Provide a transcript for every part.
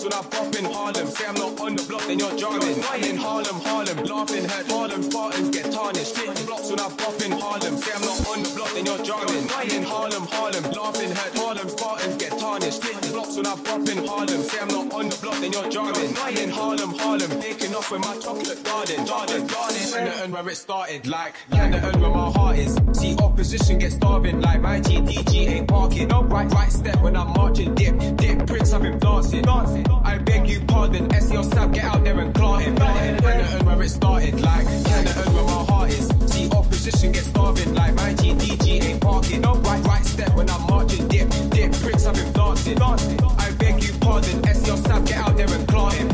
Flip when I pop in Harlem. Say I'm not on the block, then you're jarring. In Harlem, Harlem. Laughing heard Harlem Spartans get tarnished. Flip flops when I pop in Harlem. Say I'm not on the block, then you're jarring. In Harlem, Harlem. Laughing heard Harlem Spartans get tarnished. Flip flops when I pop in Harlem. Say I'm not on the block, then you're jarring. In Harlem, Harlem. Taking off with my chocolate garden. Garden, garden. Kennington where it started. Like Kennington where my heart is. See opposition get starving. Like my GDG ain't parking. Right, right step when I'm marching. Dip, dip. Him dancing. I beg you pardon. S yourself, get out there and clot it. Kennington where it started. Like Kennington where my heart is. See opposition get starving. Like my GDG ain't parking. No right, right step when I'm marching. Dip, dip. Prince of him dancing. I beg you pardon. S yourself, get out there and clot it.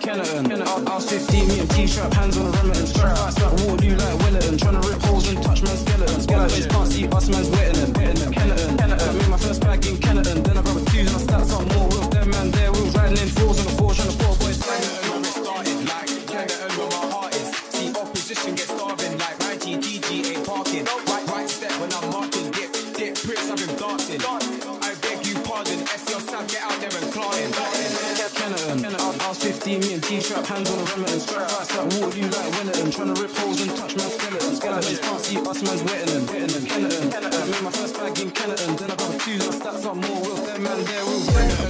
Kennington. I, I was 15, me and T-shirt, dip, Prince of dancing. I beg you pardon, S yourself, get out there and clawing. Kennington. I, I was 15, me T-shirt, hands on the Remington. Straight fights like Waterloo, like Wellington. Trying to rip holes and touch man's skeletons. Skeletons can't see us, man's wetting them. Wetting them. Kennington. Made my first bag in Kennington. Then I grabbed a and I stacked some more. Wheels, them man there, wheels riding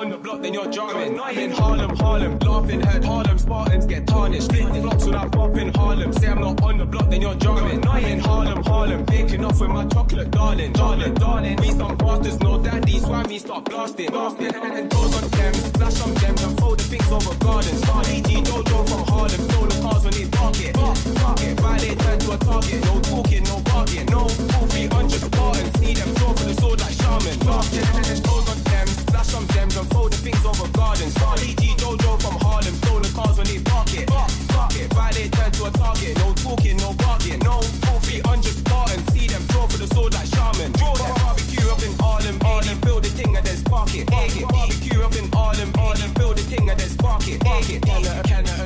on the block, then you're jarring. In Harlem, Harlem, laughing heard Harlem Spartans get tarnished. Flip flops when I pop in Harlem. Say I'm not on the block, then you're jarring. In Harlem, Harlem, taking off with my chocolate darling, darling, darling. We some bastards, no daddies, why me start blasting, blasting. And goes on them, splash some gems and fold the things over gardens. Starly G Jojo from Harlem, stolen cars when they park it. Park it, violate turn to a target. No talking, no bargain, no full feet on just Spartan. See them draw for the sword like shaman. Blasting,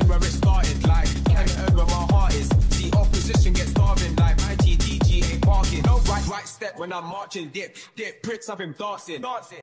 where it started, like Kennington where my heart is. The opposition get starving, like parking. No right, right step when I'm marching, dip, dip, Prince of him dancing. dancing.